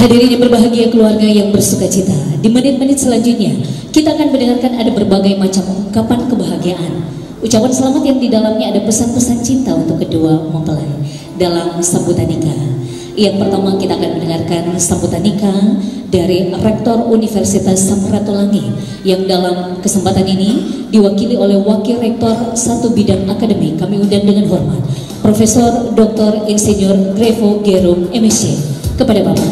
Hadirin yang berbahagia keluarga yang bersuka cita Di menit-menit selanjutnya Kita akan mendengarkan ada berbagai macam ungkapan kebahagiaan. Ucapan selamat yang di dalamnya ada pesan-pesan cinta untuk kedua mempelai. Dalam sambutan nikah Yang pertama kita akan mendengarkan sambutan nikah Dari Rektor Universitas Samratulangi Yang dalam kesempatan ini Diwakili oleh Wakil Rektor Satu Bidang Akademik. Kami undang dengan hormat Profesor Dr. Insinyur Grevo Gerum MSc kepada Bapak.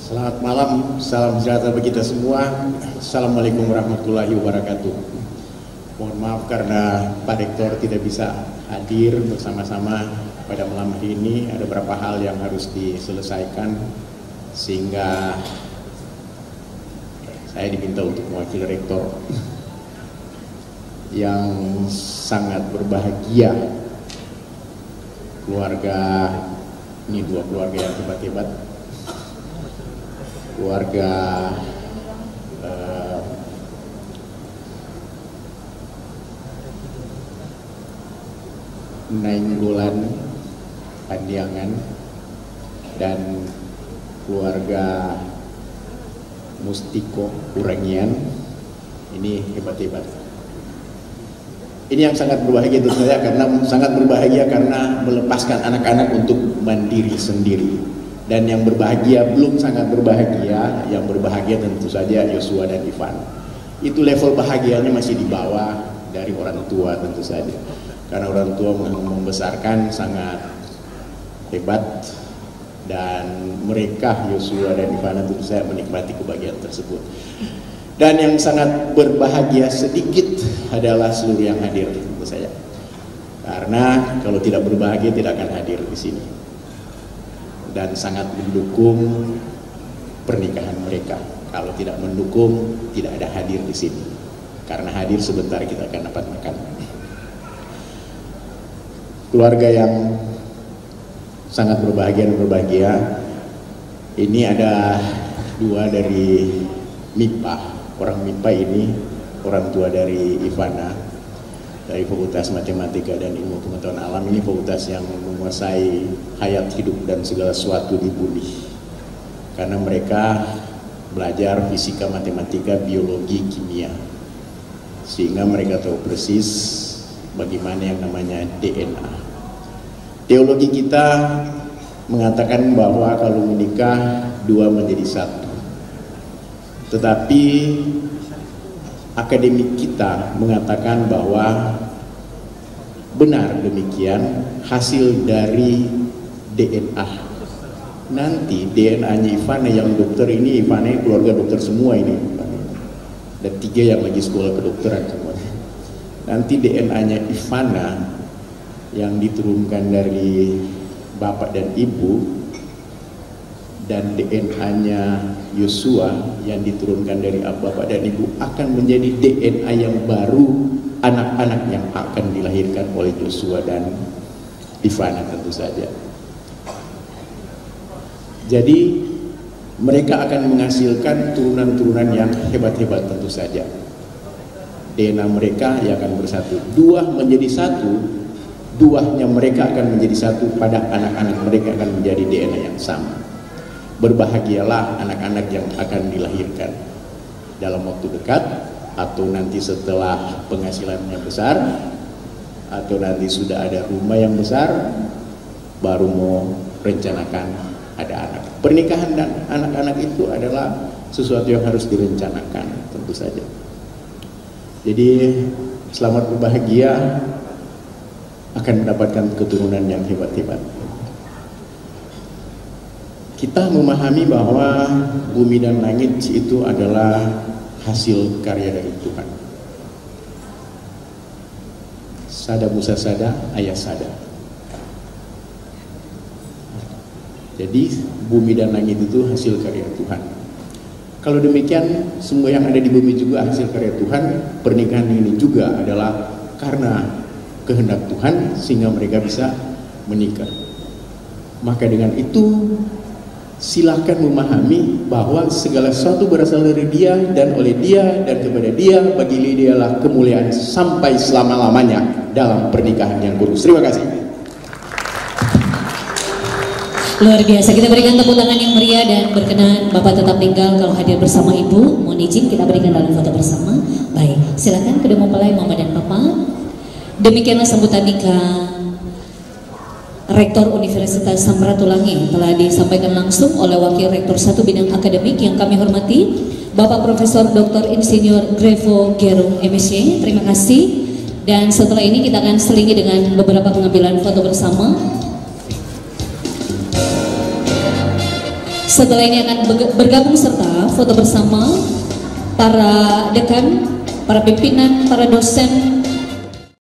Selamat malam, salam sejahtera bagi kita semua. Assalamualaikum warahmatullahi wabarakatuh. Mohon maaf karena Pak Rektor tidak bisa hadir bersama-sama pada malam hari ini. Ada beberapa hal yang harus diselesaikan sehingga saya diminta untuk mewakili Rektor yang sangat berbahagia keluarga ini dua keluarga yang hebat-hebat keluarga Nainggolan Pandiangan dan keluarga Mustiko Urangian ini hebat-hebat. Ini yang sangat berbahagia itu saya karena sangat berbahagia karena melepaskan anak-anak untuk mandiri sendiri. Dan yang berbahagia belum sangat berbahagia, yang berbahagia tentu saja Yosua dan Ivan. Itu level bahagianya masih di bawah dari orang tua tentu saja karena orang tua membesarkan sangat hebat. Dan mereka Yosua dan Ivana tentu saya menikmati kebahagiaan tersebut. Dan yang sangat berbahagia sedikit adalah seluruh yang hadir tentu saya karena kalau tidak berbahagia tidak akan hadir di sini. Dan sangat mendukung pernikahan mereka. Kalau tidak mendukung tidak ada hadir di sini. Karena hadir sebentar kita akan dapat makan keluarga yang sangat berbahagia dan berbahagia. Ini ada dua dari MIPA, orang MIPA ini orang tua dari Ivana dari Fakultas Matematika dan Ilmu Pengetahuan Alam. Ini fakultas yang menguasai hayat hidup dan segala sesuatu di bumi. Karena mereka belajar fisika, matematika, biologi, kimia. Sehingga mereka tahu persis bagaimana yang namanya DNA Teologi kita mengatakan bahwa kalau menikah dua menjadi satu. Tetapi akademik kita mengatakan bahwa benar demikian hasil dari DNA. Nanti DNA-nya Ivana yang dokter ini, Ivana keluarga dokter semua ini. Dan tiga yang lagi sekolah kedokteran semuanya. Nanti DNA-nya Ivana yang diturunkan dari bapak dan ibu dan DNA-nya Yosua yang diturunkan dari bapak dan ibu akan menjadi DNA yang baru anak-anak yang akan dilahirkan oleh Yosua dan Ivana tentu saja. Jadi mereka akan menghasilkan turunan-turunan yang hebat-hebat tentu saja. DNA mereka yang akan bersatu. Dua menjadi satu duanya mereka akan menjadi satu pada anak-anak mereka akan menjadi DNA yang sama. Berbahagialah anak-anak yang akan dilahirkan. Dalam waktu dekat atau nanti setelah penghasilannya besar atau nanti sudah ada rumah yang besar baru mau rencanakan ada anak. Pernikahan dan anak-anak itu adalah sesuatu yang harus direncanakan tentu saja jadi selamat berbahagia akan mendapatkan keturunan yang hebat-hebat. Kita memahami bahwa bumi dan langit itu adalah hasil karya dari Tuhan. Sada Musa Sada, Ayah Sada. Jadi bumi dan langit itu hasil karya Tuhan. Kalau demikian, semua yang ada di bumi juga hasil karya Tuhan. Pernikahan ini juga adalah karena kehendak Tuhan sehingga mereka bisa menikah. Maka dengan itu silahkan memahami bahwa segala sesuatu berasal dari dia dan oleh dia dan kepada dia bagi dialah kemuliaan sampai selama-lamanya dalam pernikahan yang kudus. Terima kasih. Luar biasa, kita berikan tepuk tangan yang meriah dan berkenan. Bapak tetap tinggal kalau hadir bersama Ibu. Mohon izin kita berikan dalam foto bersama. Baik, silakan kedua mempelai Mama dan Papa. Demikianlah sambutan nikah Rektor Universitas Samratulangi. Telah disampaikan langsung oleh Wakil Rektor satu bidang akademik yang kami hormati Bapak Profesor Dr. Insinyur Grevo Gerung MSc terima kasih. Dan setelah ini kita akan selingi dengan beberapa pengambilan foto bersama Setelah ini akan bergabung serta foto bersama para dekan, para pimpinan, para dosen,